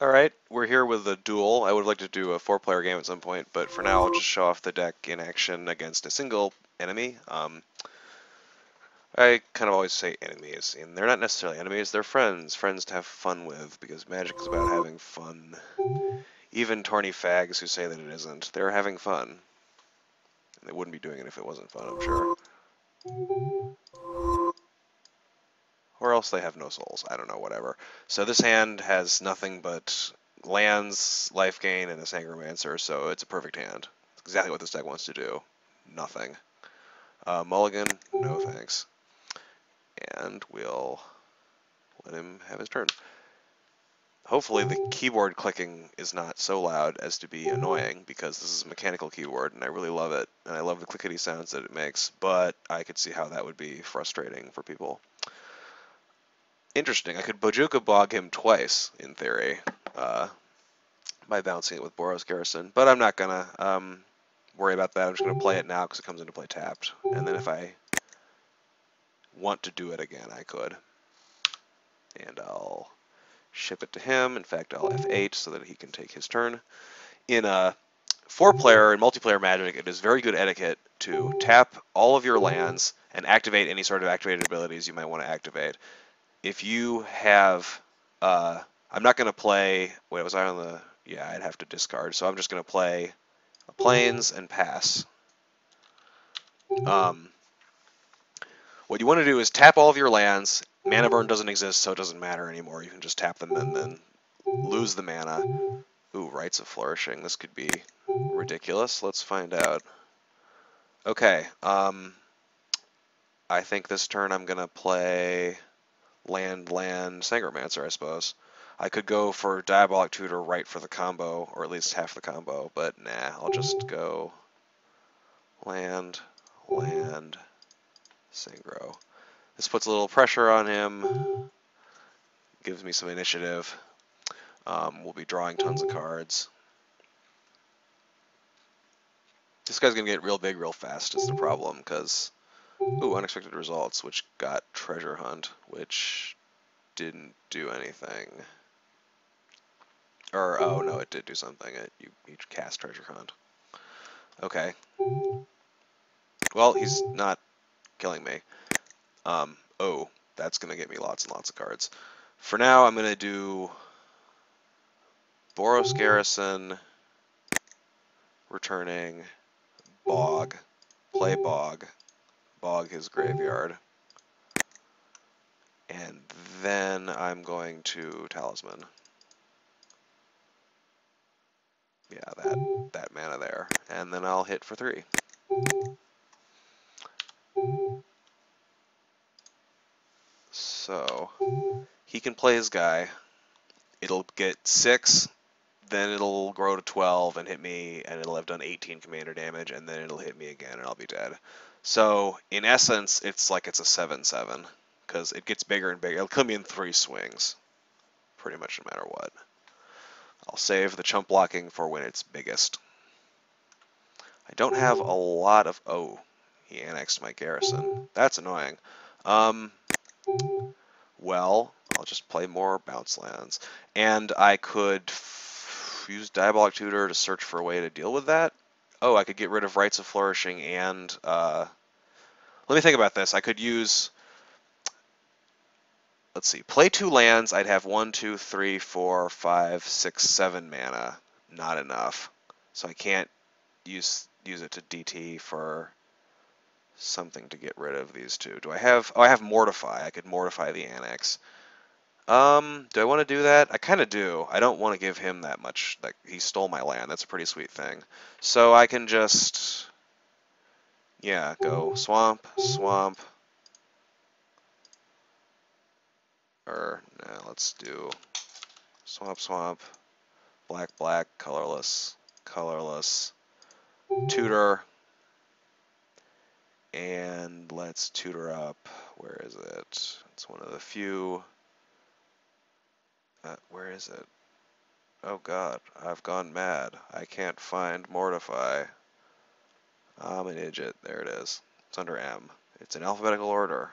Alright, we're here with a duel. I would like to do a four-player game at some point, but for now I'll just show off the deck in action against a single enemy. Um, I kind of always say enemies, and they're not necessarily enemies, they're friends. Friends to have fun with, because Magic is about having fun. Even torny fags who say that it isn't, they're having fun. And they wouldn't be doing it if it wasn't fun, I'm sure. Or else they have no souls. I don't know, whatever. So this hand has nothing but lands, life gain, and a Sangromancer, so it's a perfect hand. It's exactly what this deck wants to do. Nothing. Uh, Mulligan, no thanks. And we'll let him have his turn. Hopefully the keyboard clicking is not so loud as to be annoying, because this is a mechanical keyboard, and I really love it, and I love the clickety sounds that it makes, but I could see how that would be frustrating for people interesting. I could Bojuka Bog him twice, in theory, uh, by bouncing it with Boros Garrison, but I'm not going to um, worry about that. I'm just going to play it now because it comes into play tapped. And then if I want to do it again, I could. And I'll ship it to him. In fact, I'll F8 so that he can take his turn. In a four-player and multiplayer Magic, it is very good etiquette to tap all of your lands and activate any sort of activated abilities you might want to activate if you have, uh, I'm not going to play, wait, was I on the, yeah, I'd have to discard, so I'm just going to play planes and pass. Um, what you want to do is tap all of your lands. Mana burn doesn't exist, so it doesn't matter anymore. You can just tap them and then lose the mana. Ooh, Rites of Flourishing. This could be ridiculous. Let's find out. Okay, um, I think this turn I'm going to play land, land, Sangromancer, I suppose. I could go for Diabolic Tutor right for the combo, or at least half the combo, but nah, I'll just go land, land, Sangro. This puts a little pressure on him, gives me some initiative. Um, we'll be drawing tons of cards. This guy's going to get real big real fast is the problem, because Ooh, unexpected results, which got treasure hunt, which didn't do anything. Or, oh no, it did do something. It, you, you cast treasure hunt. Okay. Well, he's not killing me. Um, oh, that's going to get me lots and lots of cards. For now, I'm going to do Boros Garrison, returning, Bog, play Bog, bog his graveyard. And then I'm going to Talisman. Yeah, that, that mana there. And then I'll hit for three. So, he can play his guy. It'll get six, then it'll grow to 12 and hit me, and it'll have done 18 commander damage, and then it'll hit me again, and I'll be dead. So in essence, it's like it's a 7-7 because it gets bigger and bigger. It'll come in three swings, pretty much no matter what. I'll save the chump blocking for when it's biggest. I don't have a lot of... Oh, he annexed my garrison. That's annoying. Um, well, I'll just play more bounce lands. And I could use Diabolic Tutor to search for a way to deal with that oh, I could get rid of Rites of Flourishing and, uh, let me think about this. I could use, let's see, play two lands. I'd have one, two, three, four, five, six, seven mana. Not enough. So I can't use use it to DT for something to get rid of these two. Do I have, oh, I have Mortify. I could Mortify the Annex. Um, do I want to do that? I kind of do. I don't want to give him that much. Like he stole my land. That's a pretty sweet thing. So I can just, yeah, go swamp, swamp. Or no, let's do swamp, swamp, black, black, colorless, colorless, tutor, and let's tutor up. Where is it? It's one of the few. Uh, where is it? Oh god, I've gone mad. I can't find Mortify. I'm an idiot. There it is. It's under M. It's in alphabetical order.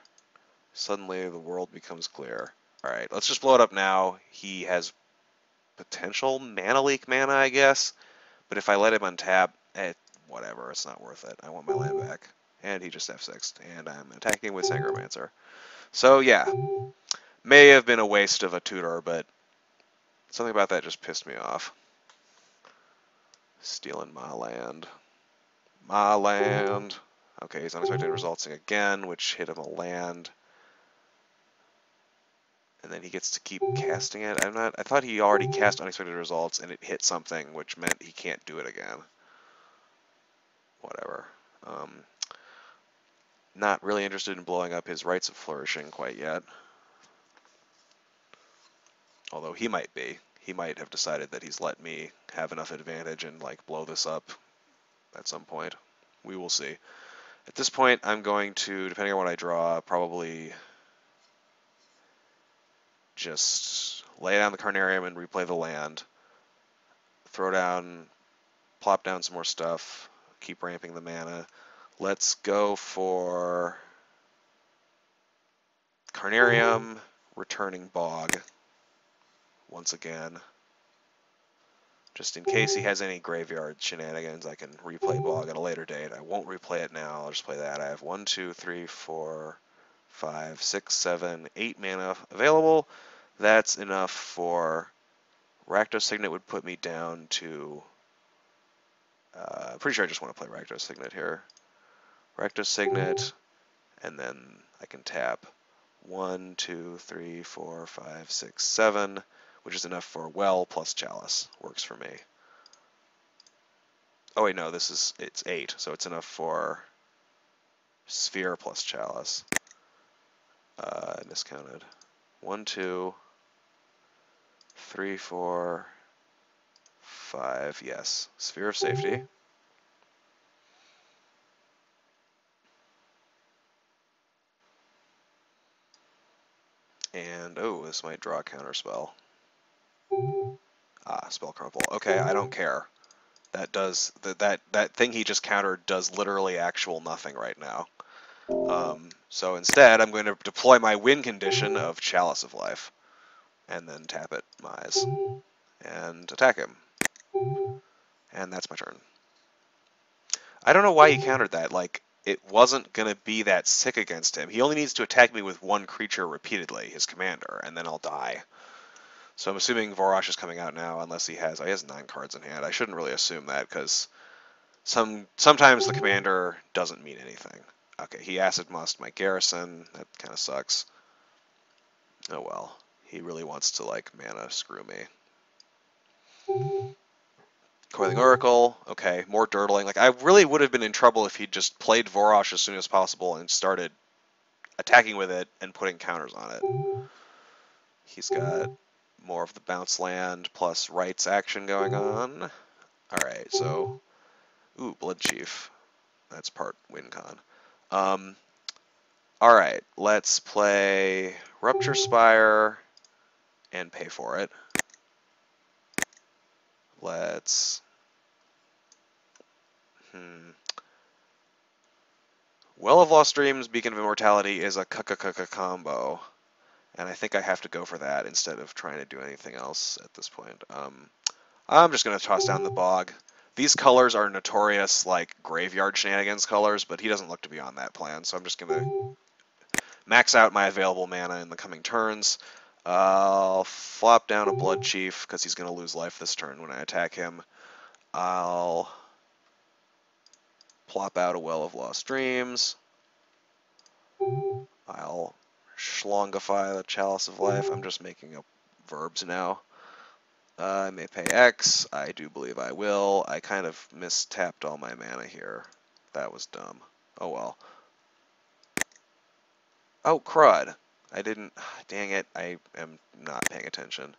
Suddenly the world becomes clear. Alright, let's just blow it up now. He has potential mana leak mana, I guess. But if I let him untap, eh, whatever, it's not worth it. I want my land back. And he just F6'd, and I'm attacking with Sangromancer. So yeah, may have been a waste of a tutor, but something about that just pissed me off. Stealing my land. My land. Okay, he's unexpected resulting again, which hit him a land. And then he gets to keep casting it. I'm not I thought he already cast unexpected results and it hit something, which meant he can't do it again. Whatever. Um, not really interested in blowing up his rites of flourishing quite yet. Although he might be. He might have decided that he's let me have enough advantage and like blow this up at some point. We will see. At this point, I'm going to, depending on what I draw, probably just lay down the Carnarium and replay the land. Throw down, plop down some more stuff, keep ramping the mana. Let's go for Carnarium, returning Bog once again. Just in case he has any graveyard shenanigans, I can replay Bog at a later date. I won't replay it now, I'll just play that. I have one, two, three, four, five, six, seven, eight mana available. That's enough for Rakdos Signet would put me down to uh, pretty sure I just want to play Rakdos Signet here. Rakdos Signet, and then I can tap one, two, three, four, five, six, seven, which is enough for Well plus Chalice. Works for me. Oh wait, no, this is, it's eight, so it's enough for Sphere plus Chalice. Uh, miscounted. One, two, three, four, five, yes. Sphere of safety. And, oh, this might draw a counter spell. Ah, spell crumple. Okay, I don't care. That does, that, that, that thing he just countered does literally actual nothing right now. Um, so instead, I'm going to deploy my win condition of Chalice of Life. And then tap it, Mize. And attack him. And that's my turn. I don't know why he countered that. Like, it wasn't going to be that sick against him. He only needs to attack me with one creature repeatedly, his commander, and then I'll die. So I'm assuming Vorosh is coming out now, unless he has... Oh, he has nine cards in hand. I shouldn't really assume that, because some sometimes the mm-hmm. commander doesn't mean anything. Okay, he Acid Must my Garrison. That kind of sucks. Oh well. He really wants to, like, mana screw me. Coiling Oracle, okay, more dirtling. Like, I really would have been in trouble if he'd just played Vorosh as soon as possible and started attacking with it and putting counters on it. He's got more of the bounce land plus rights action going on. Alright, so... Ooh, Blood Chief. That's part WinCon. Um, Alright, let's play Rupture Spire and pay for it. Let's... Hmm. Well of Lost Dreams, Beacon of Immortality is a k combo. And I think I have to go for that instead of trying to do anything else at this point. Um, I'm just going to toss down the bog. These colors are notorious, like, graveyard shenanigans colors, but he doesn't look to be on that plan, so I'm just going to max out my available mana in the coming turns. I'll flop down a Blood Chief because he's going to lose life this turn when I attack him. I'll plop out a Well of Lost Dreams. I'll schlongify the Chalice of Life. I'm just making up verbs now. Uh, I may pay X. I do believe I will. I kind of mistapped all my mana here. That was dumb. Oh well. Oh, crud. I didn't... Dang it, I am not paying attention.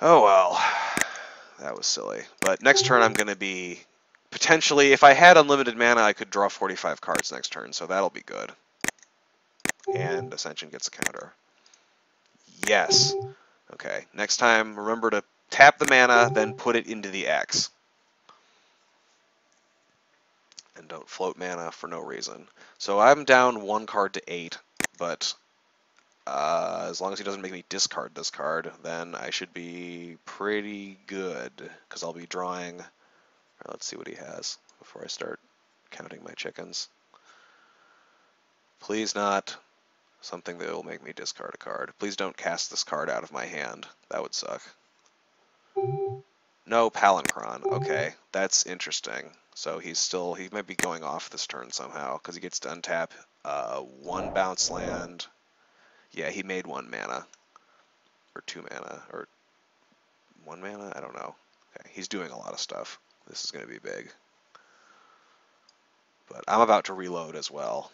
Oh well. That was silly. But next turn I'm going to be... Potentially, if I had unlimited mana, I could draw 45 cards next turn, so that'll be good. And Ascension gets a counter. Yes. Okay, next time, remember to tap the mana, then put it into the X. And don't float mana for no reason. So I'm down one card to eight, but uh, as long as he doesn't make me discard this card, then I should be pretty good, because I'll be drawing... let's see what he has before I start counting my chickens. Please not something that will make me discard a card. Please don't cast this card out of my hand. That would suck. No Palinchron. Okay, that's interesting. So he's still, he might be going off this turn somehow, because he gets to untap uh, one bounce land. Yeah, he made one mana. Or two mana, or one mana? I don't know. Okay, he's doing a lot of stuff. This is going to be big. But I'm about to reload as well.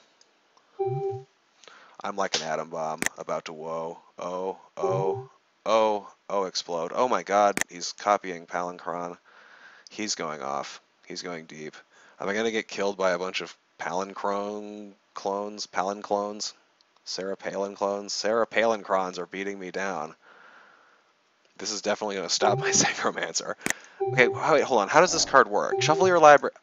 I'm like an atom bomb, about to whoa, oh, oh, oh, oh, explode. Oh my god, he's copying Palinchron. He's going off. He's going deep. Am I going to get killed by a bunch of Palinchron clones? Palin clones? Sarah Palin clones? Sarah Palincrons are beating me down. This is definitely going to stop my Sangromancer. Okay, wait, hold on. How does this card work? Shuffle your library.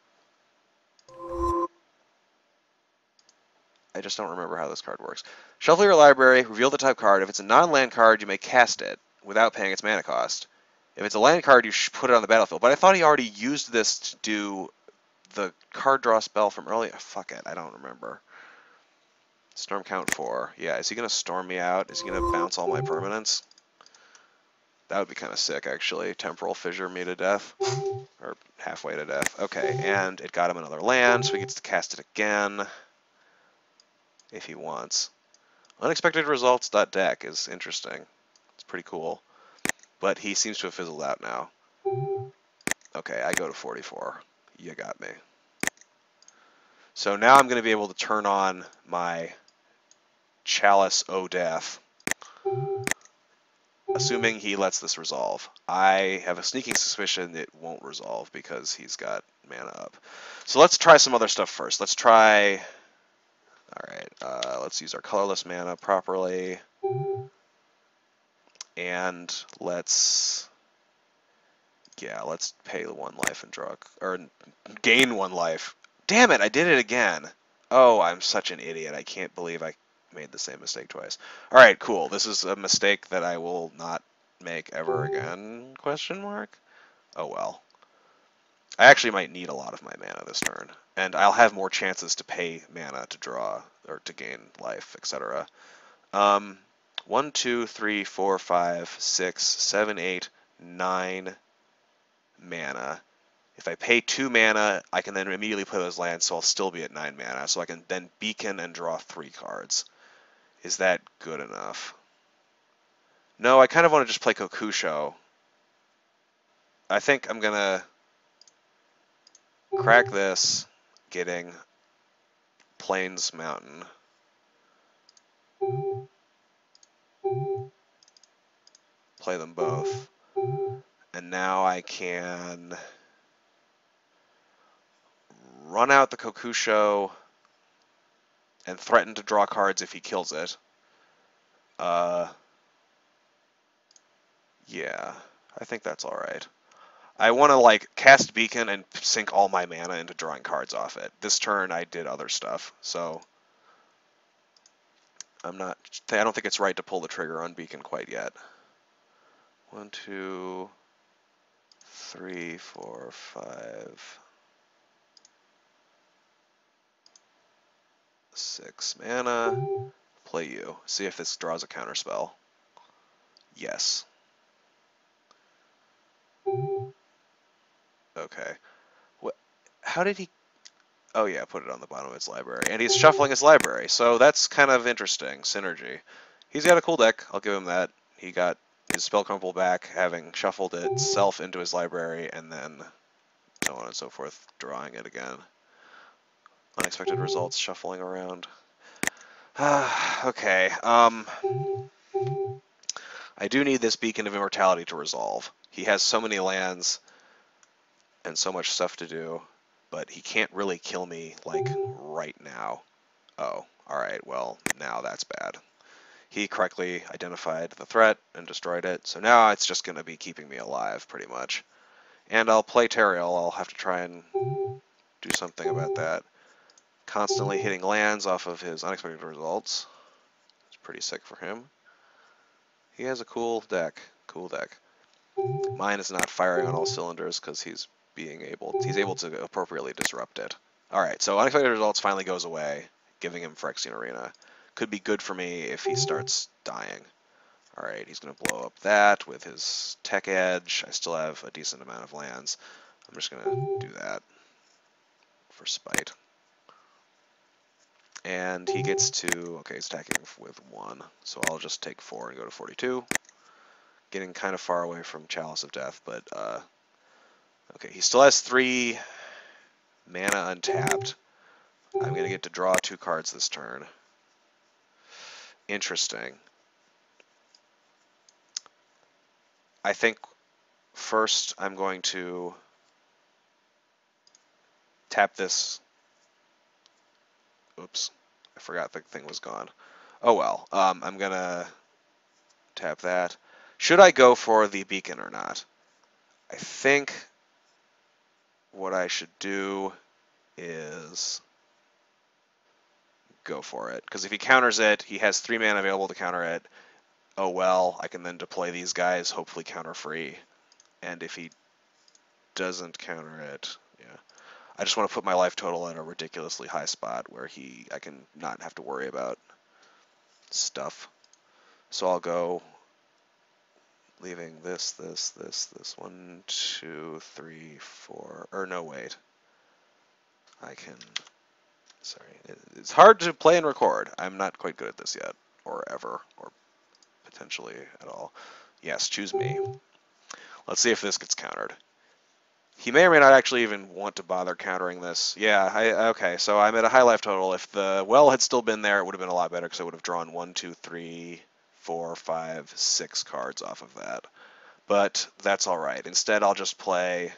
I just don't remember how this card works. Shuffle your library, reveal the type card. If it's a non-land card, you may cast it without paying its mana cost. If it's a land card, you put it on the battlefield. But I thought he already used this to do the card draw spell from earlier. Fuck it, I don't remember. Storm count four. Yeah, is he going to storm me out? Is he going to bounce all my permanents? That would be kind of sick, actually. Temporal Fissure me to death. Or halfway to death. Okay, and it got him another land, so he gets to cast it again. If he wants. Unexpected results. Deck is interesting. It's pretty cool. But he seems to have fizzled out now. Okay, I go to 44. You got me. So now I'm going to be able to turn on my Chalice O Death. Assuming he lets this resolve. I have a sneaking suspicion it won't resolve because he's got mana up. So let's try some other stuff first. Let's try... Alright, uh, let's use our colorless mana properly. And let's, yeah, let's pay one life and draw, or gain one life. Damn it, I did it again. Oh, I'm such an idiot. I can't believe I made the same mistake twice. All right, cool. This is a mistake that I will not make ever again, question mark? Oh well. I actually might need a lot of my mana this turn, and I'll have more chances to pay mana to draw, or to gain life, etc. Um, one, two, three, four, five, six, seven, eight, nine mana. If I pay two mana, I can then immediately play those lands, so I'll still be at nine mana. So I can then beacon and draw three cards. Is that good enough? No, I kind of want to just play Kokusho. I think I'm going to crack this, getting Plains Mountain. play them both. And now I can run out the Kokusho and threaten to draw cards if he kills it. Uh, yeah, I think that's alright. I want to like cast Beacon and sink all my mana into drawing cards off it. This turn I did other stuff, so I'm not. I don't think it's right to pull the trigger on Beacon quite yet. One, two, three, four, five, six mana. Play you. See if this draws a counterspell. Yes. Okay. What? How did he? Oh yeah, put it on the bottom of his library, and he's shuffling his library. So that's kind of interesting synergy. He's got a cool deck. I'll give him that. He got his spell crumple back, having shuffled itself into his library, and then so on and so forth, drawing it again. Unexpected results shuffling around. okay, um, I do need this Beacon of Immortality to resolve. He has so many lands and so much stuff to do, but he can't really kill me, like, right now. Oh, alright, well, now that's bad he correctly identified the threat and destroyed it. So now it's just going to be keeping me alive, pretty much. And I'll play Tariel. I'll have to try and do something about that. Constantly hitting lands off of his unexpected results. It's pretty sick for him. He has a cool deck. Cool deck. Mine is not firing on all cylinders because he's being able he's able to appropriately disrupt it. All right, so unexpected results finally goes away, giving him Phyrexian Arena. Could be good for me if he starts dying. All right, he's going to blow up that with his Tech Edge. I still have a decent amount of lands. I'm just going to do that for spite. And he gets to, okay, he's attacking with one, so I'll just take four and go to 42. Getting kind of far away from Chalice of Death, but, uh, okay, he still has three mana untapped. I'm going to get to draw two cards this turn. Interesting. I think first I'm going to tap this. Oops, I forgot the thing was gone. Oh well, um, I'm gonna tap that. Should I go for the beacon or not? I think what I should do is go for it. Because if he counters it, he has three mana available to counter it oh well, I can then deploy these guys, hopefully counter free. And if he doesn't counter it, yeah. I just want to put my life total in a ridiculously high spot where he I can not have to worry about stuff. So I'll go leaving this, this, this, this. One, two, three, four. Or no, wait. I can. Sorry. It's hard to play and record. I'm not quite good at this yet, or ever, or potentially at all. Yes, choose me. Let's see if this gets countered. He may or may not actually even want to bother countering this. Yeah, I, okay, so I'm at a high life total. If the well had still been there, it would have been a lot better because I would have drawn one, two, three, four, five, six cards off of that. But that's all right. Instead, I'll just play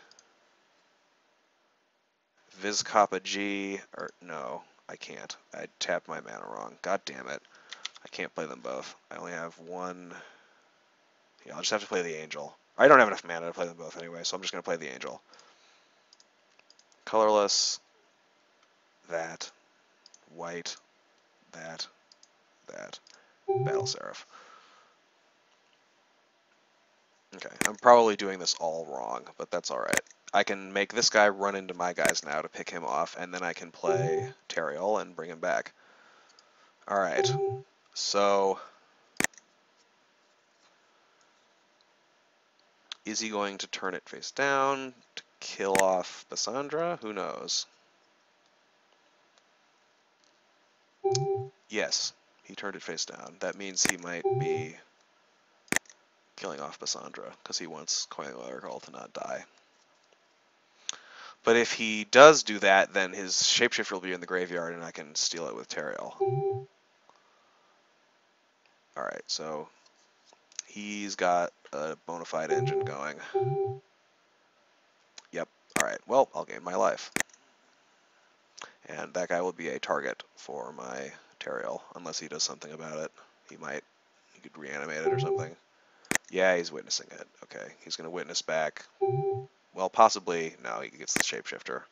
Vizkopa G, or no, I can't. I tapped my mana wrong. God damn it. I can't play them both. I only have one. Yeah, I'll just have to play the Angel. I don't have enough mana to play them both anyway, so I'm just going to play the Angel. Colorless, that, white, that, that, Battle Seraph. Okay, I'm probably doing this all wrong, but that's alright. I can make this guy run into my guys now to pick him off, and then I can play Tariel and bring him back. Alright, so is he going to turn it face down to kill off Basandra? Who knows? Yes, he turned it face down. That means he might be killing off Basandra because he wants Coiling to not die. But if he does do that, then his shapeshifter will be in the graveyard and I can steal it with Tariel. Alright, so he's got a bona fide engine going. Yep, alright, well, I'll gain my life. And that guy will be a target for my Unless he does something about it. He might. He could reanimate it or something. Yeah, he's witnessing it. Okay, he's going to witness back. Well, possibly, no, he gets the shapeshifter.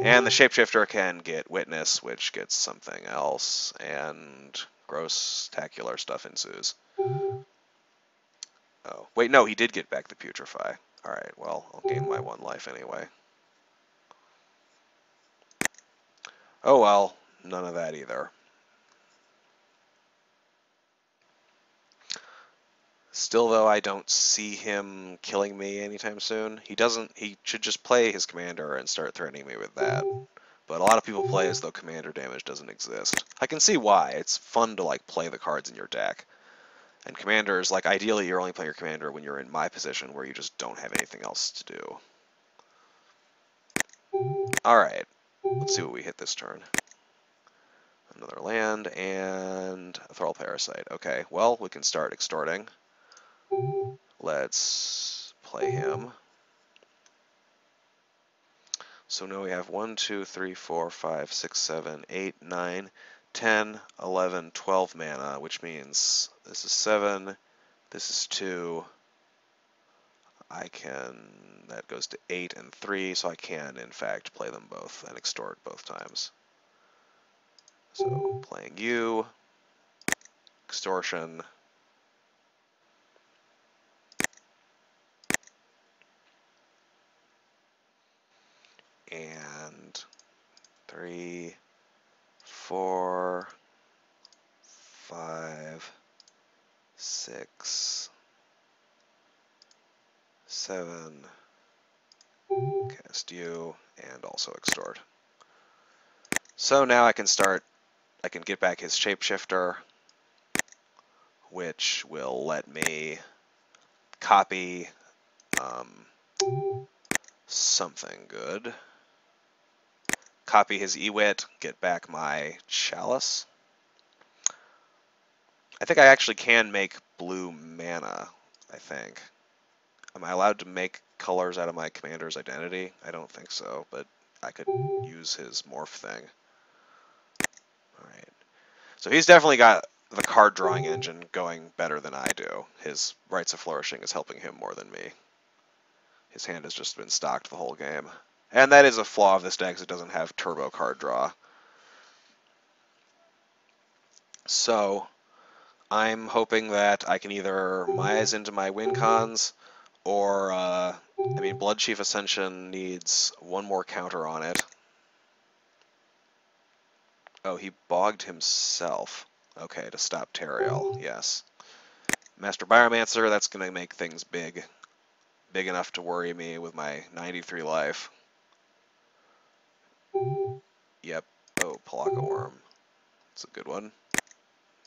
And the shapeshifter can get witness, which gets something else, and gross, tacular stuff ensues. Oh, wait, no, he did get back the putrefy. Alright, well, I'll gain my one life anyway. Oh well, none of that either. Still, though, I don't see him killing me anytime soon. He doesn't. He should just play his commander and start threatening me with that but a lot of people play as though commander damage doesn't exist. I can see why. It's fun to like play the cards in your deck. And commanders, like ideally you're only playing your commander when you're in my position where you just don't have anything else to do. Alright, let's see what we hit this turn. Another land and a Thrull Parasite. Okay, well, we can start extorting. Let's play him. So now we have 1, 2, 3, 4, 5, 6, 7, 8, 9, 10, 11, 12 mana, which means this is 7, this is 2, I can, that goes to 8 and 3, so I can, in fact, play them both and extort both times. So, playing you, extortion. And three, four, five, six, seven, cast you, and also extort. So now I can start, I can get back his shapeshifter, which will let me copy um, something good. Copy his Ewit, get back my Chalice. I think I actually can make blue mana, I think. Am I allowed to make colors out of my commander's identity? I don't think so, but I could use his morph thing. Alright. So he's definitely got the card drawing engine going better than I do. His Rites of Flourishing is helping him more than me. His hand has just been stocked the whole game. And that is a flaw of this deck, it doesn't have turbo card draw. So, I'm hoping that I can either Mize into my win cons, or, uh, I mean, Blood Chief Ascension needs one more counter on it. Oh, he bogged himself. Okay, to stop Tariel, yes. Master Biomancer, that's going to make things big. Big enough to worry me with my 93 life. Yep. Oh, Pelakka Worm. It's a good one.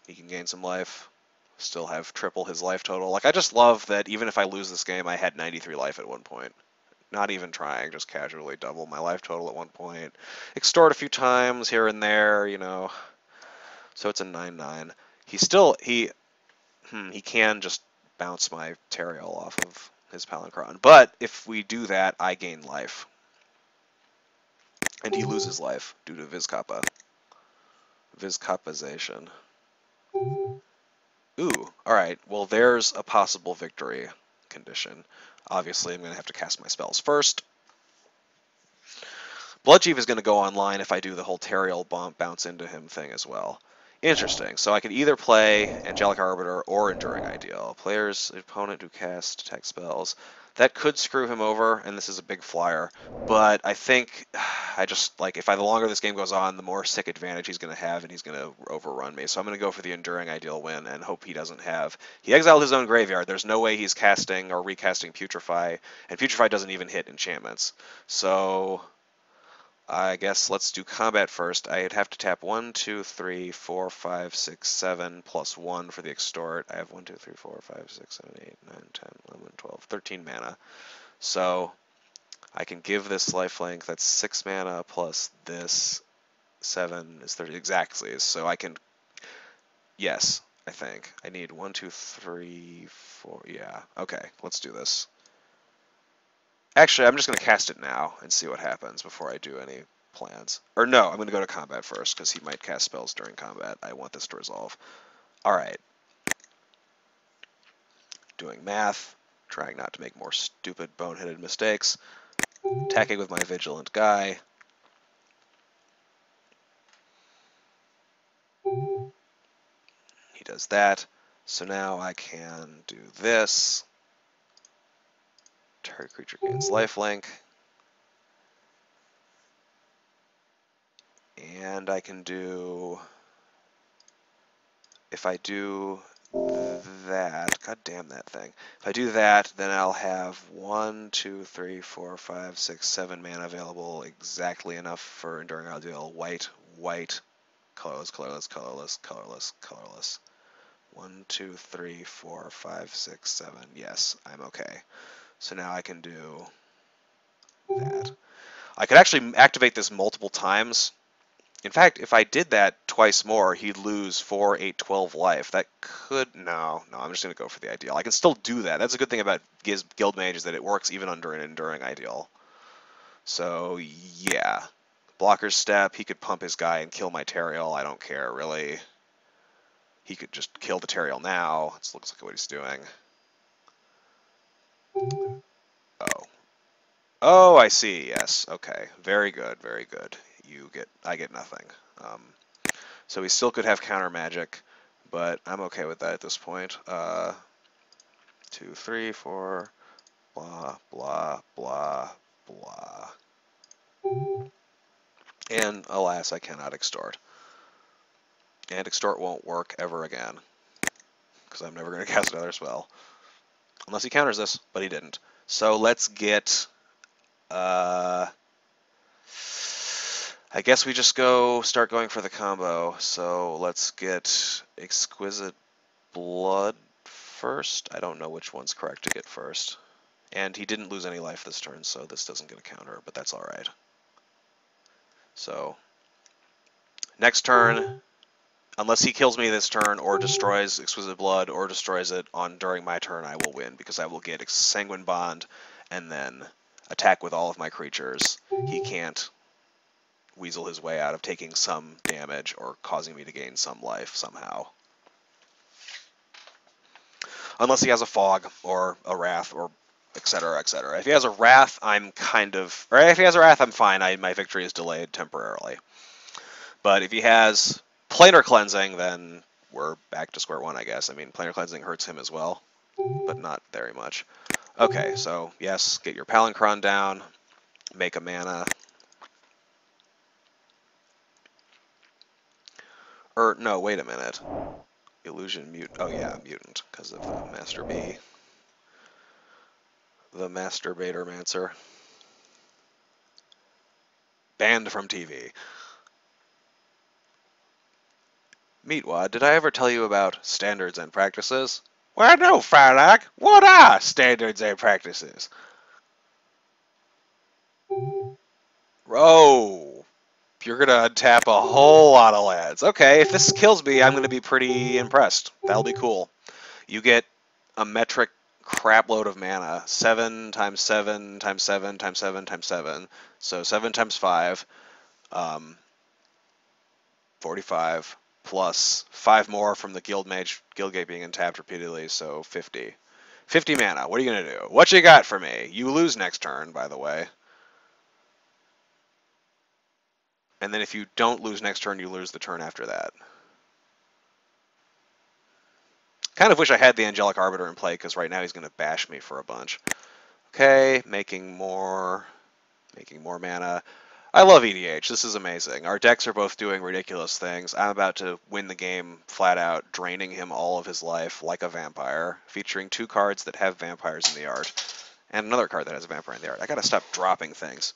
He can gain some life. Still have triple his life total. Like, I just love that even if I lose this game, I had 93 life at one point. Not even trying, just casually double my life total at one point. Extort a few times here and there, you know. So it's a 9-9. He still, he, hmm, he can just bounce my Tariel off of his Palinchron. But if we do that, I gain life. And he mm-hmm. loses life due to Vizkopa. Vizkopization. Ooh, alright. Well, there's a possible victory condition. Obviously, I'm going to have to cast my spells first. Blood Chief is going to go online if I do the whole Tariel bounce into him thing as well. Interesting. So I could either play Angelic Arbiter or Enduring Ideal. Player's opponent who cast attack spells. That could screw him over, and this is a big flyer. But I think I just like if I the longer this game goes on, the more sick advantage he's going to have, and he's going to overrun me. So I'm going to go for the Enduring Ideal win and hope he doesn't have. He exiled his own graveyard. There's no way he's casting or recasting Putrefy, and Putrefy doesn't even hit enchantments. So I guess let's do combat first. I'd have to tap 1, 2, 3, 4, 5, 6, 7, plus 1 for the extort. I have 1, 2, 3, 4, 5, 6, 7, 8, 9, 10, 11, 12, 13 mana. So I can give this lifelink, that's 6 mana, plus this 7 is 30 exactly. So I can, yes, I think. I need 1, 2, 3, 4, yeah. Okay, let's do this. Actually, I'm just going to cast it now and see what happens before I do any plans. Or no, I'm going to go to combat first because he might cast spells during combat. I want this to resolve. Alright. Doing math, trying not to make more stupid boneheaded mistakes. Attacking with my Vigilant guy. He does that. So now I can do this. Target creature gains lifelink. And I can do, if I do that, god damn that thing. If I do that, then I'll have one, two, three, four, five, six, seven mana available, exactly enough for Enduring Ideal. White, white, colorless, colorless, colorless, colorless, colorless. One, two, three, four, five, six, seven. Yes, I'm okay. So now I can do that. I could actually activate this multiple times. In fact, if I did that twice more, he'd lose 4, 8, 12 life. That could... No, no, I'm just going to go for the ideal. I can still do that. That's a good thing about Viz, Guildmage is that it works even under an Enduring Ideal. So, yeah. Blocker's Step, he could pump his guy and kill my Tariel. I don't care, really. He could just kill the Tariel now. It looks like what he's doing. Oh. Oh, I see. Yes. Okay. Very good. Very good. You get. I get nothing. Um, so we still could have counter magic, but I'm okay with that at this point. Uh, two, three, four, blah, blah, blah, blah. And alas, I cannot extort. And extort won't work ever again. Because I'm never going to cast another spell. Unless he counters this, but he didn't. So let's get... Uh, I guess we just go start going for the combo. So let's get Exquisite Blood first. I don't know which one's correct to get first. And he didn't lose any life this turn, so this doesn't get a counter, but that's alright. So, next turn, unless he kills me this turn or destroys Exquisite Blood or destroys it on during my turn, I will win because I will get Sanguine Bond and then attack with all of my creatures. He can't weasel his way out of taking some damage or causing me to gain some life somehow. Unless he has a fog or a wrath or etc., etc. If he has a wrath, I'm kind of, or if he has a wrath, I'm fine. I, my victory is delayed temporarily. But if he has planar cleansing, then we're back to square one, I guess. I mean, planar cleansing hurts him as well, but not very much. Okay, so yes, get your Palinchron down, make a mana. Or, no, wait a minute. Illusion mute. Oh, yeah, mutant, because of the Master B the masturbator mancer. Banned from TV. Meatwad, did I ever tell you about standards and practices? Well, no, Frylock. What are standards and practices? Oh, you're gonna untap a whole lot of lands. Okay, if this kills me, I'm gonna be pretty impressed. That'll be cool. You get a metric crapload of mana. 7 times 7 times 7 times 7 times 7. So 7 times 5. Um, 45 plus 5 more from the Guild Mage Guildgate being untapped repeatedly, so 50. 50 mana. What are you going to do? What you got for me? You lose next turn, by the way. And then if you don't lose next turn, you lose the turn after that. Kind of wish I had the Angelic Arbiter in play, because right now he's going to bash me for a bunch. Okay, making more, making more mana. I love EDH. This is amazing. Our decks are both doing ridiculous things. I'm about to win the game flat out, draining him all of his life like a vampire, featuring two cards that have vampires in the art, and another card that has a vampire in the art. I gotta stop dropping things.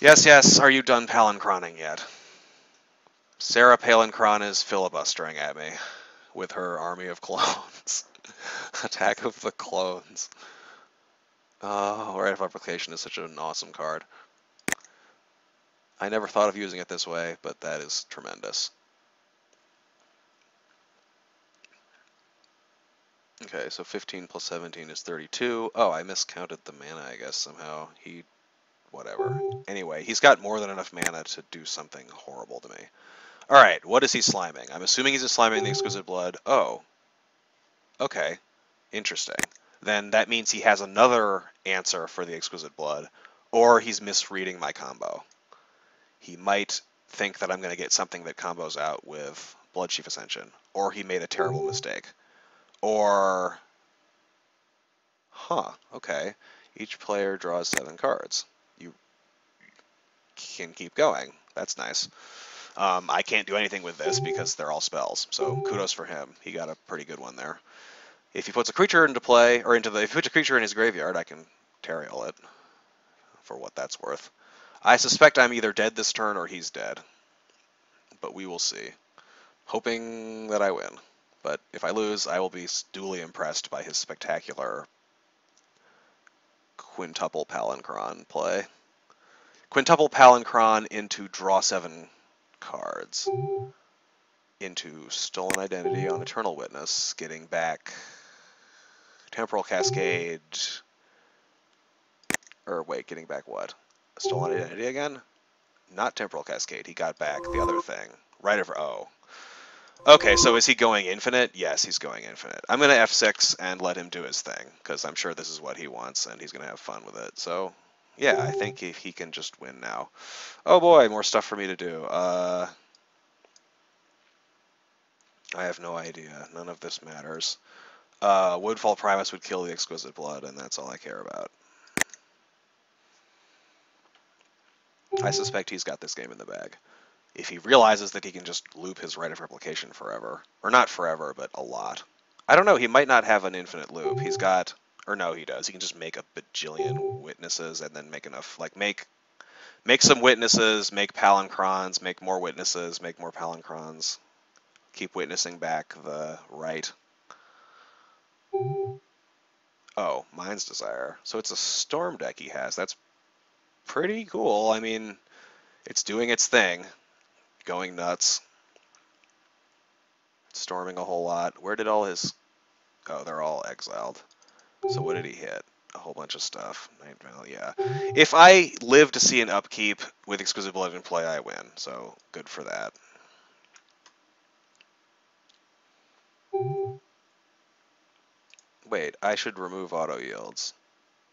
Yes, yes, are you done palinchroning yet? Sarah Palinchron is filibustering at me with her army of clones. Attack of the Clones. Oh, Rite of Replication is such an awesome card. I never thought of using it this way, but that is tremendous. Okay, so 15 plus 17 is 32. Oh, I miscounted the mana, I guess, somehow. He... whatever. Anyway, he's got more than enough mana to do something horrible to me. All right, what is he sliming? I'm assuming he's sliming the exquisite blood. Oh, okay, interesting. Then that means he has another answer for the exquisite blood, or he's misreading my combo. He might think that I'm going to get something that combos out with Blood Chief Ascension, or he made a terrible mistake, or, huh, okay. Each player draws seven cards. You can keep going. That's nice. Um, I can't do anything with this because they're all spells. So kudos for him. He got a pretty good one there. If he puts a creature into play, or into the, if he puts a creature in his graveyard, I can Tariel it for what that's worth. I suspect I'm either dead this turn or he's dead. But we will see. Hoping that I win. But if I lose, I will be duly impressed by his spectacular quintuple Palinchron play. Quintuple Palinchron into draw seven cards into Stolen Identity on Eternal Witness, getting back Temporal Cascade, or wait, getting back what? Stolen Identity again? Not Temporal Cascade, he got back the other thing. Right over, oh. Okay, so is he going infinite? Yes, he's going infinite. I'm going to F6 and let him do his thing, because I'm sure this is what he wants, and he's going to have fun with it. So yeah, I think he, he can just win now. Oh boy, more stuff for me to do. Uh, I have no idea. None of this matters. Uh, Woodfall Primus would kill the Exquisite Blood, and that's all I care about. I suspect he's got this game in the bag. If he realizes that he can just loop his Rite of Replication forever. Or not forever, but a lot. I don't know, he might not have an infinite loop. He's got... Or no, he does. He can just make a bajillion witnesses and then make enough... Like, make... Make some witnesses, make Palinchrons, make more witnesses, make more Palinchrons. Keep witnessing back the right. Oh, Mind's Desire. So it's a storm deck he has. That's pretty cool. I mean, it's doing its thing. Going nuts. Storming a whole lot. Where did all his... Oh, they're all exiled. So what did he hit? A whole bunch of stuff. Yeah. If I live to see an upkeep with Exquisite Blood in play, I win. So good for that. Wait, I should remove auto yields.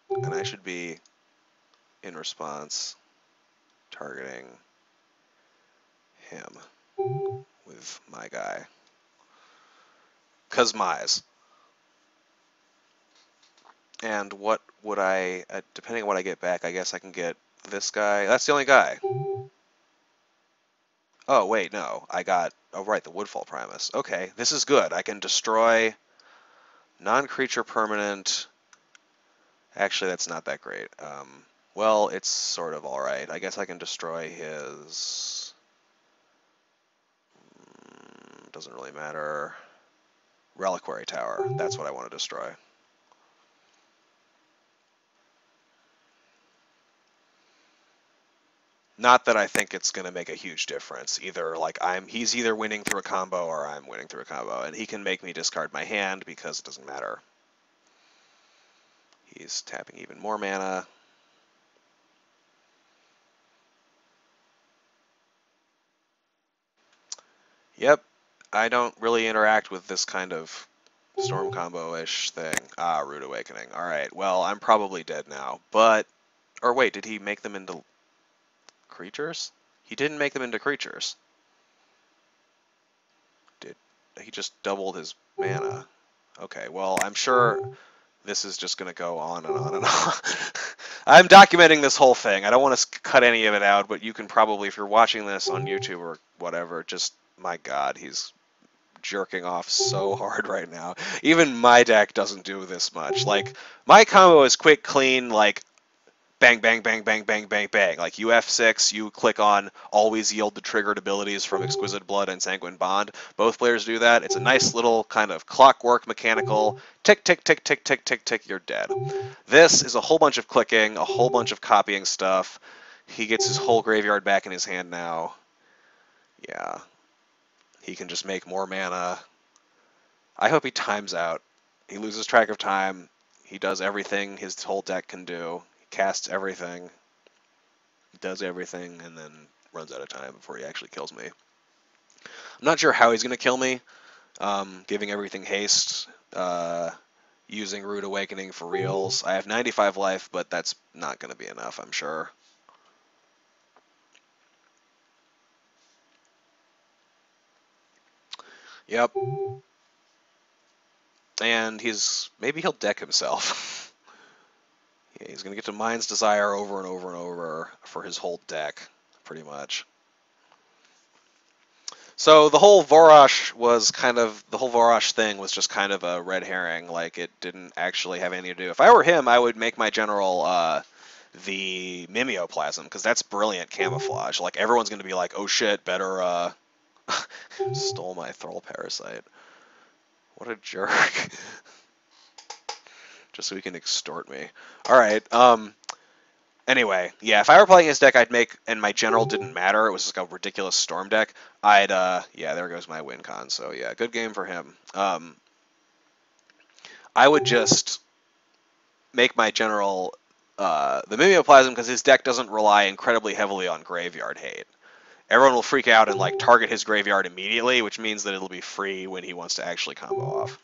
And I should be in response targeting him with my guy. Cause Mize. And what would I, uh, depending on what I get back, I guess I can get this guy. That's the only guy. Oh, wait, no. I got, oh, right, the Woodfall Primus. Okay, this is good. I can destroy non-creature permanent. Actually, that's not that great. Um, well, it's sort of alright. I guess I can destroy his... Mm, doesn't really matter. Reliquary Tower. That's what I want to destroy. Not that I think it's going to make a huge difference. Either like I'm he's either winning through a combo or I'm winning through a combo, and he can make me discard my hand because it doesn't matter. He's tapping even more mana. Yep, I don't really interact with this kind of storm combo-ish thing. Ah, Rude Awakening. Alright, well, I'm probably dead now, but... Or wait, did he make them into creatures? He didn't make them into creatures. Did he just doubled his mana? Okay, well, I'm sure this is just going to go on and on and on. I'm documenting this whole thing. I don't want to cut any of it out, but you can probably, if you're watching this on YouTube or whatever, just, my god, he's jerking off so hard right now. Even my deck doesn't do this much. Like, my combo is quick, clean, like, bang, bang, bang, bang, bang, bang, bang. Like you F6, you click on always yield the triggered abilities from Exquisite Blood and Sanguine Bond. Both players do that. It's a nice little kind of clockwork mechanical tick, tick, tick, tick, tick, tick, tick, you're dead. This is a whole bunch of clicking, a whole bunch of copying stuff. He gets his whole graveyard back in his hand now. Yeah. He can just make more mana. I hope he times out. He loses track of time. He does everything his whole deck can do casts everything, does everything, and then runs out of time before he actually kills me. I'm not sure how he's going to kill me. Um, giving everything haste, uh, using Rude Awakening for reals. I have 95 life, but that's not going to be enough, I'm sure. Yep. And he's maybe he'll deck himself. Yeah, he's going to get to Mind's Desire over and over and over for his whole deck, pretty much. So the whole Vorosh was kind of the whole Vorosh thing was just kind of a red herring. Like it didn't actually have anything to do. If I were him, I would make my general uh, the Mimeoplasm because that's brilliant camouflage. Like everyone's going to be like, "Oh shit, better." Uh... Stole my Thrull Parasite. What a jerk. just so he can extort me. All right. Um. Anyway, yeah, if I were playing his deck, I'd make, and my general didn't matter. It was just a ridiculous storm deck. I'd, uh, yeah, there goes my win con. So yeah, good game for him. Um. I would just make my general uh, the Mimeoplasm because his deck doesn't rely incredibly heavily on graveyard hate. Everyone will freak out and like target his graveyard immediately, which means that it'll be free when he wants to actually combo off.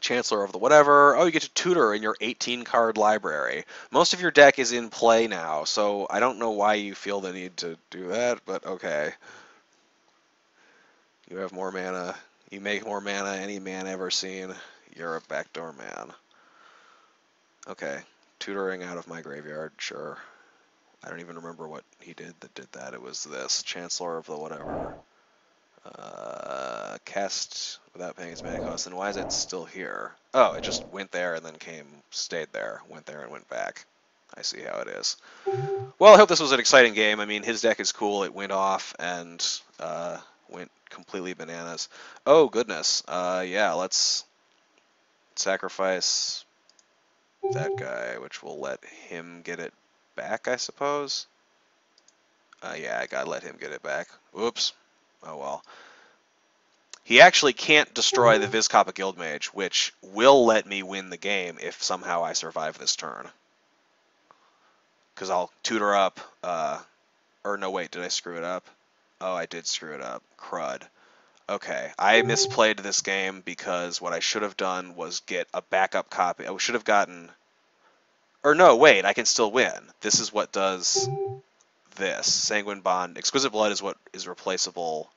Chancellor of the whatever. Oh, you get to tutor in your 18 card library. Most of your deck is in play now, so I don't know why you feel the need to do that, but okay. You have more mana. You make more mana any man ever seen. You're a backdoor man. Okay. Tutoring out of my graveyard, sure. I don't even remember what he did that did that. It was this. Chancellor of the whatever. Uh, cast without paying its mana cost. And why is it still here? Oh, it just went there and then came, stayed there, went there and went back. I see how it is. Well, I hope this was an exciting game. I mean, his deck is cool. It went off and uh, went completely bananas. Oh, goodness. Uh, yeah, let's sacrifice that guy, which will let him get it back, I suppose. Uh, yeah, I gotta let him get it back. Whoops. Oh well. He actually can't destroy the Vizkopa Guildmage, which will let me win the game if somehow I survive this turn. Because I'll tutor up, uh, or no, wait, did I screw it up? Oh, I did screw it up. Crud. Okay, I misplayed this game because what I should have done was get a backup copy. I should have gotten... Or no, wait, I can still win. This is what does this. Sanguine Bond. Exquisite Blood is what is replaceable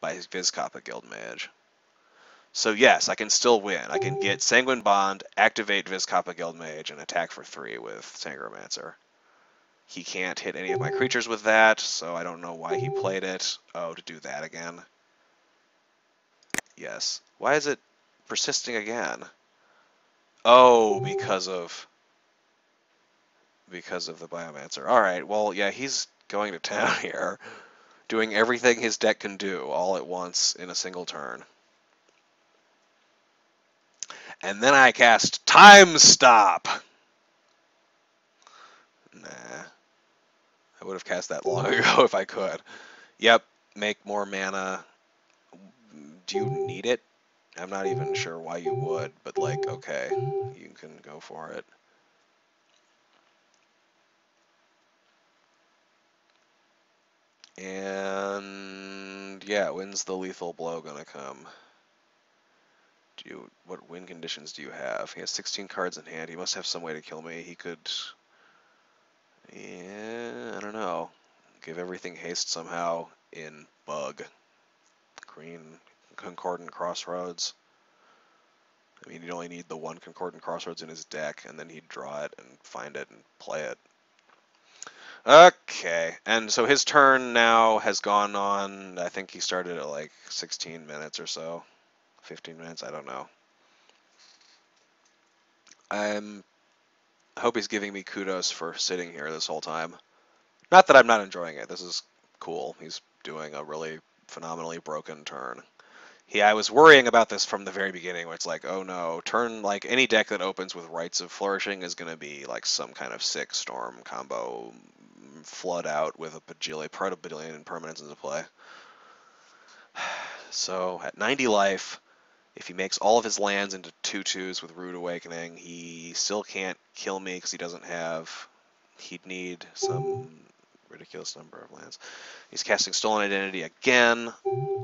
by Vizkopa Guildmage. So yes, I can still win. I can get Sanguine Bond, activate Vizkopa Guildmage, and attack for three with Sangromancer. He can't hit any of my creatures with that, so I don't know why he played it. Oh, to do that again. Yes. Why is it persisting again? Oh, because of because of the Biomancer. Alright, well, yeah, he's going to town here, doing everything his deck can do all at once in a single turn. And then I cast Time Stop! Nah. I would have cast that long ago if I could. Yep, make more mana. Do you need it? I'm not even sure why you would, but like, okay, you can go for it. And yeah, when's the lethal blow gonna come? Do you what win conditions do you have? He has 16 cards in hand. He must have some way to kill me. He could yeah, I don't know. Give everything haste somehow in bug. Green Concordant Crossroads. I mean, he'd only need the one Concordant Crossroads in his deck, and then he'd draw it and find it and play it. Okay, and so his turn now has gone on, I think he started at like 16 minutes or so. 15 minutes, I don't know. I'm, I hope he's giving me kudos for sitting here this whole time. Not that I'm not enjoying it, this is cool. He's doing a really phenomenally broken turn. He, I was worrying about this from the very beginning, where it's like, oh no, turn like any deck that opens with Rites of Flourishing is going to be like some kind of sick storm combo flood out with a of bajillion permanents into play. So at 90 life, if he makes all of his lands into 2-2s with Rude Awakening, he still can't kill me because he doesn't have... He'd need some ridiculous number of lands. He's casting Stolen Identity again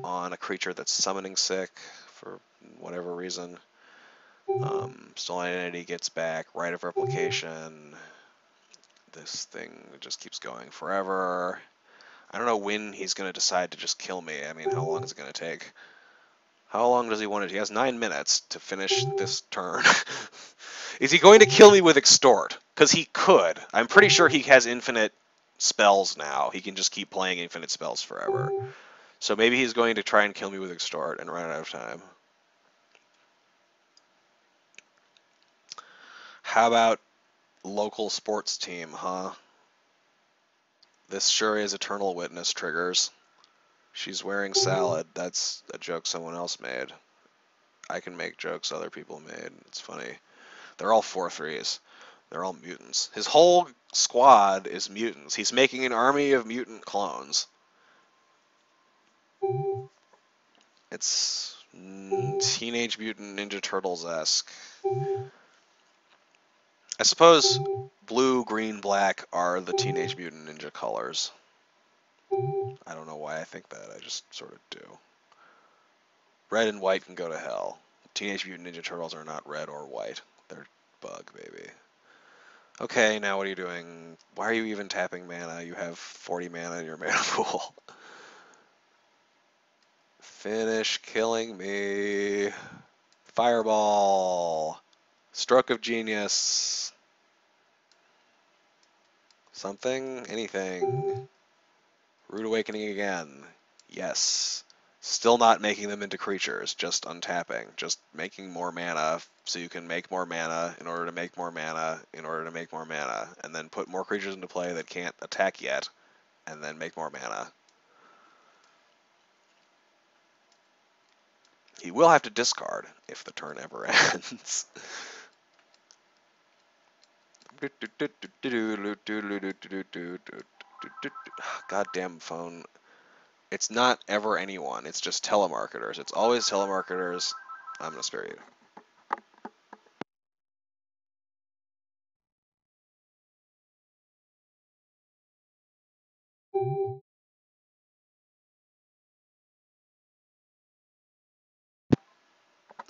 on a creature that's summoning sick for whatever reason. Um, Stolen Identity gets back Rite of Replication, this thing just keeps going forever. I don't know when he's going to decide to just kill me. I mean, how long is it going to take? How long does he want it? He has nine minutes to finish this turn. is he going to kill me with Extort? Because he could. I'm pretty sure he has infinite spells now. He can just keep playing infinite spells forever. So maybe he's going to try and kill me with Extort and run out of time. How about local sports team, huh? This sure is Eternal Witness triggers. She's wearing mm-hmm. salad. That's a joke someone else made. I can make jokes other people made. It's funny. They're all four threes. They're all mutants. His whole squad is mutants. He's making an army of mutant clones. It's Teenage Mutant Ninja Turtles esque. I suppose blue, green, black are the Teenage Mutant Ninja colors. I don't know why I think that, I just sort of do. Red and white can go to hell. Teenage Mutant Ninja Turtles are not red or white. They're bug, baby. Okay, now what are you doing? Why are you even tapping mana? You have 40 mana in your mana pool. Finish killing me. Fireball. Stroke of genius. Something? Anything. Rude awakening again. Yes. Still not making them into creatures, just untapping. Just making more mana so you can make more mana in order to make more mana in order to make more mana. And then put more creatures into play that can't attack yet. And then make more mana. He will have to discard if the turn ever ends. Goddamn phone. It's not ever anyone. It's just telemarketers. It's always telemarketers. I'm going to spare you.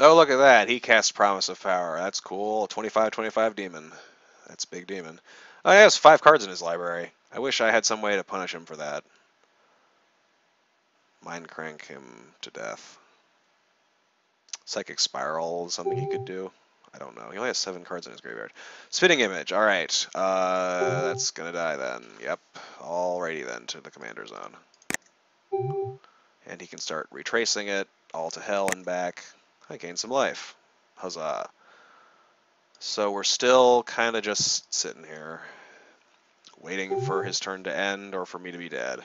Oh, look at that. He casts Promise of Power. That's cool. 25-25 demon. That's big demon. Oh, he has five cards in his library. I wish I had some way to punish him for that. Mind crank him to death. Psychic Spiral something he could do. I don't know. He only has seven cards in his graveyard. Spitting Image. All right. Uh, that's going to die then. Yep. Alrighty then to the Commander Zone. And he can start retracing it all to hell and back. I gained some life. Huzzah. So we're still kind of just sitting here, waiting for his turn to end or for me to be dead.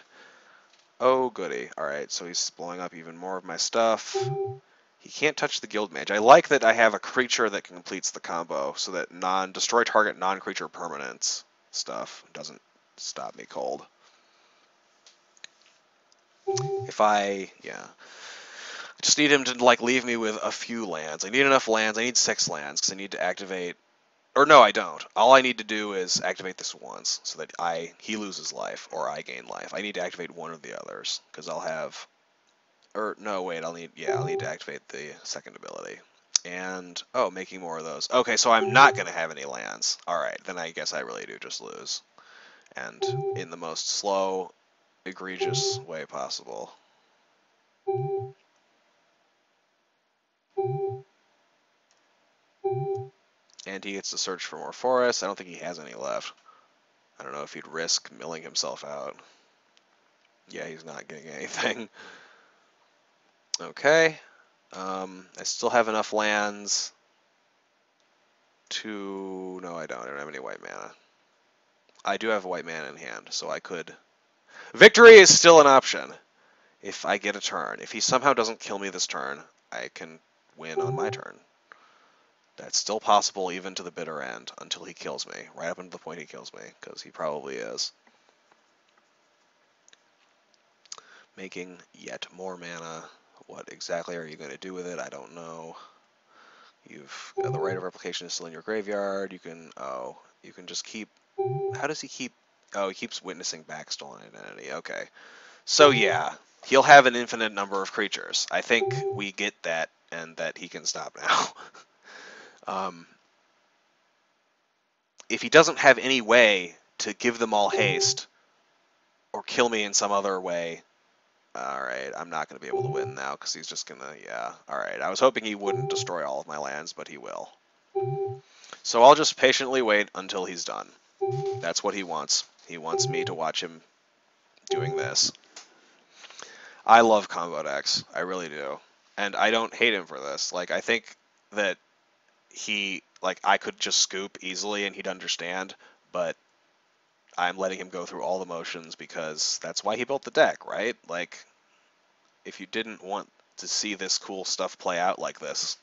Oh, goody. Alright, so he's blowing up even more of my stuff. He can't touch the guild mage. I like that I have a creature that completes the combo, so that non-destroy target non-creature permanents stuff doesn't stop me cold. If I, yeah. Just need him to like leave me with a few lands. I need enough lands. I need six lands because I need to activate. Or no, I don't. All I need to do is activate this once so that I he loses life or I gain life. I need to activate one of the others because I'll have. Or no, wait. I'll need yeah. I'll need to activate the second ability. And oh, making more of those. Okay, so I'm not gonna have any lands. All right, then I guess I really do just lose, and in the most slow, egregious way possible. And he gets to search for more forests. I don't think he has any left. I don't know if he'd risk milling himself out. Yeah, he's not getting anything. Okay. Um, I still have enough lands to... No, I don't. I don't have any white mana. I do have a white mana in hand, so I could... Victory is still an option if I get a turn. If he somehow doesn't kill me this turn, I can win on my turn. That's still possible even to the bitter end, until he kills me, right up until the point he kills me, because he probably is. Making yet more mana. What exactly are you going to do with it? I don't know. You've the Rite of Replication is still in your graveyard. You can, oh, you can just keep, how does he keep, oh, he keeps witnessing back stolen identity. Okay. So yeah, he'll have an infinite number of creatures. I think we get that and that he can stop now. um, if he doesn't have any way to give them all haste or kill me in some other way, all right, I'm not going to be able to win now because he's just going to, yeah. All right, I was hoping he wouldn't destroy all of my lands, but he will. So I'll just patiently wait until he's done. That's what he wants. He wants me to watch him doing this. I love combo decks. I really do. And I don't hate him for this. Like, I think that he, like, I could just scoop easily and he'd understand, but I'm letting him go through all the motions because that's why he built the deck, right? Like, if you didn't want to see this cool stuff play out like this,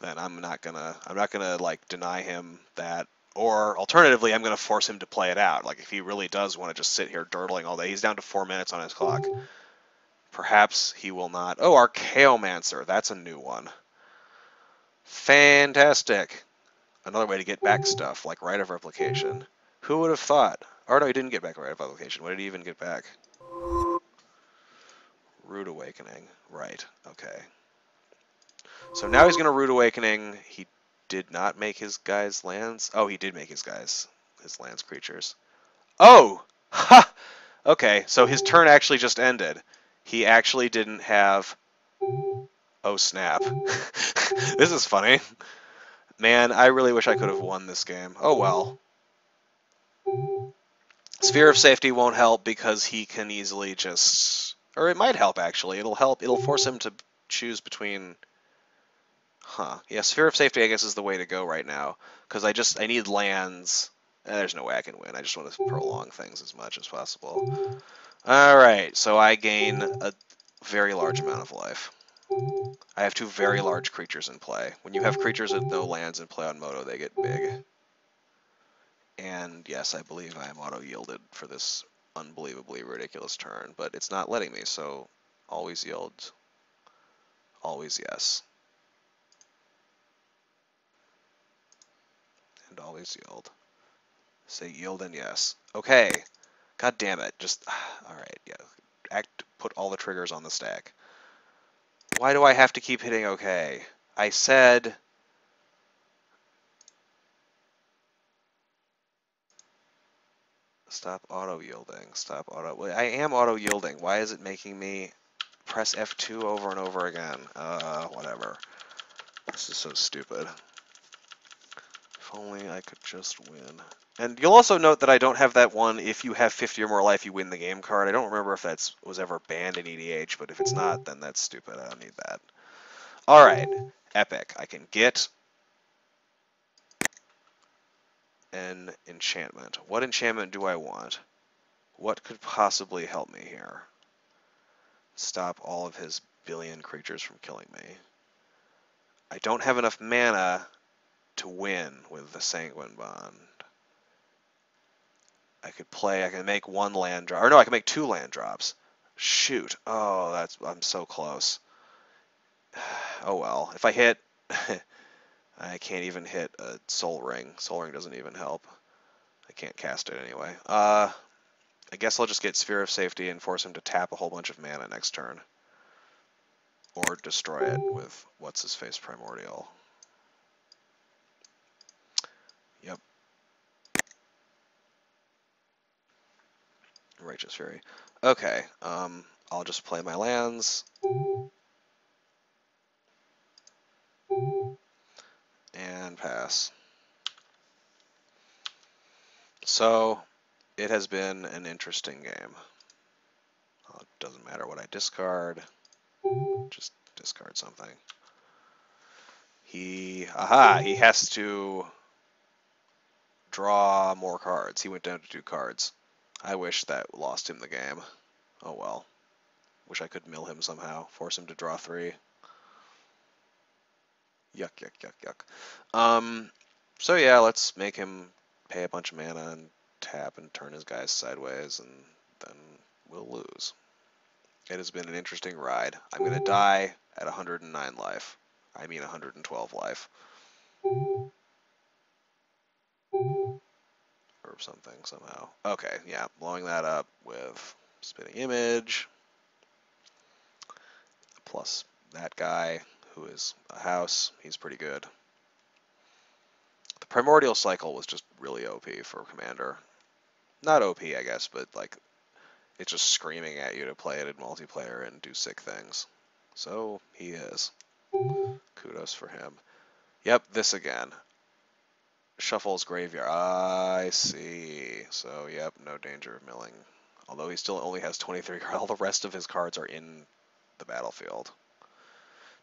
then I'm not gonna, I'm not gonna, like, deny him that or alternatively, I'm going to force him to play it out. Like if he really does want to just sit here durdling all day, he's down to four minutes on his clock. Perhaps he will not. Oh, Archaeomancer. That's a new one. Fantastic. Another way to get back stuff, like Rite of Replication. Who would have thought? Or no, he didn't get back Rite of Replication. What did he even get back? Rude Awakening. Right. Okay. So now he's going to Rude Awakening. He did not make his guys lands. Oh, he did make his guys, his lands creatures. Oh! Ha! Okay, so his turn actually just ended he actually didn't have Oh snap. this is funny. Man, I really wish I could have won this game. Oh well. Sphere of Safety won't help because he can easily just... Or it might help, actually. It'll help. It'll force him to choose between... Huh. Yeah, Sphere of Safety, I guess, is the way to go right now. Because I just... I need lands. Eh, there's no way I can win. I just want to prolong things as much as possible. Alright, so I gain a very large amount of life. I have two very large creatures in play. When you have creatures with no lands in play on Moto, they get big. And yes, I believe I am auto-yielded for this unbelievably ridiculous turn, but it's not letting me, so always yield. Always yes. And always yield. Say yield and yes. Okay. God damn it. Just, alright, yeah. Act, put all the triggers on the stack. Why do I have to keep hitting okay? I said... Stop auto-yielding. Stop auto... I am auto-yielding. Why is it making me press F2 over and over again? Uh, whatever. This is so stupid. If only I could just win. And you'll also note that I don't have that one, if you have 50 or more life, you win the game card. I don't remember if that was ever banned in EDH, but if it's not, then that's stupid. I don't need that. Alright, Epic. I can get an enchantment. What enchantment do I want? What could possibly help me here? Stop all of his billion creatures from killing me. I don't have enough mana to win with the Sanguine Bond. I could play, I can make one land drop, or no, I can make two land drops. Shoot. Oh, that's, I'm so close. Oh well. If I hit, I can't even hit a Sol Ring. Sol Ring doesn't even help. I can't cast it anyway. Uh, I guess I'll just get Sphere of Safety and force him to tap a whole bunch of mana next turn. Or destroy it with What's-His-Face Primordial. Righteous Fury. Okay, um, I'll just play my lands. and pass. So it has been an interesting game. Well, it doesn't matter what I discard, just discard something. He, aha, he has to draw more cards. He went down to two cards. I wish that lost him the game. Oh well. Wish I could mill him somehow, force him to draw three. Yuck, yuck, yuck, yuck. Um, so yeah, let's make him pay a bunch of mana and tap and turn his guys sideways, and then we'll lose. It has been an interesting ride. I'm going to die at 109 life. I mean 112 life. Or something, somehow. Okay, yeah, blowing that up with Spitting Image. Plus that guy who is a house. He's pretty good. The Primordial Cycle was just really OP for Commander. Not OP, I guess, but like it's just screaming at you to play it in multiplayer and do sick things. So he is. Kudos for him. Yep, this again. Shuffles Graveyard. I see. So, yep, no danger of milling. Although he still only has 23 cards. All the rest of his cards are in the battlefield.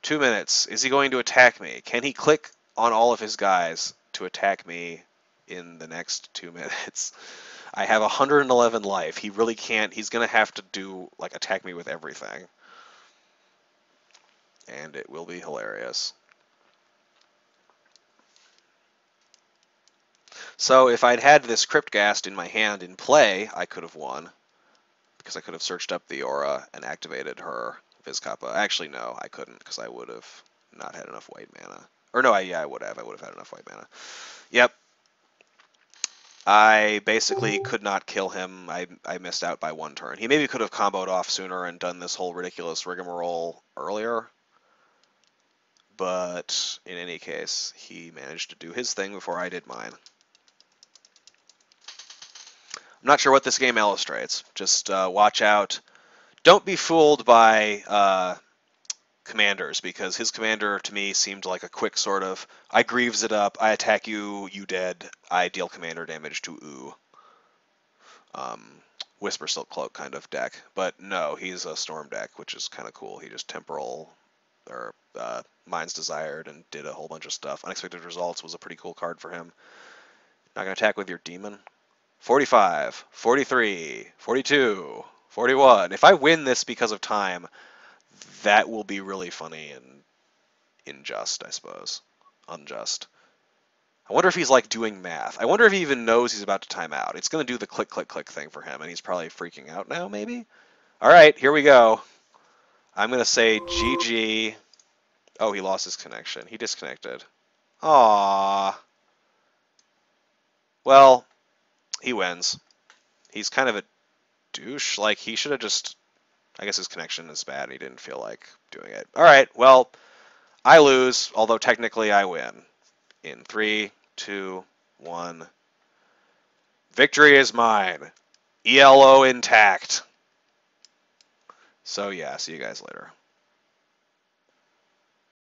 Two minutes. Is he going to attack me? Can he click on all of his guys to attack me in the next two minutes? I have 111 life. He really can't. He's going to have to do, like, attack me with everything. And it will be hilarious. So if I'd had this Crypt Ghast in my hand in play, I could have won. Because I could have searched up the aura and activated her Vizkopa. Actually, no, I couldn't because I would have not had enough white mana. Or no, I, yeah, I would have. I would have had enough white mana. Yep. I basically could not kill him. I, I missed out by one turn. He maybe could have comboed off sooner and done this whole ridiculous rigmarole earlier. But in any case, he managed to do his thing before I did mine. I'm not sure what this game illustrates. Just uh, watch out don't be fooled by uh, commanders because his commander to me seemed like a quick sort of I Greaves it up, I attack you, you dead, I deal commander damage to ooh. Um, Whispersilk Cloak kind of deck, but no, he's a Storm deck, which is kind of cool. He just temporal or uh, Mind's Desired and did a whole bunch of stuff. Unexpected Results was a pretty cool card for him. Not gonna attack with your demon. 45, 43, 42, 41. If I win this because of time, that will be really funny and unjust, I suppose. Unjust. I wonder if he's like doing math. I wonder if he even knows he's about to time out. It's going to do the click, click, click thing for him, and he's probably freaking out now, maybe? All right, here we go. I'm going to say GG. Oh, he lost his connection. He disconnected. Aww. Well, he wins. He's kind of a douche. Like, he should have just I guess his connection is bad and he didn't feel like doing it. All right, well, I lose, although technically I win. In three, two, one. Victory is mine. ELO intact. So yeah, see you guys later.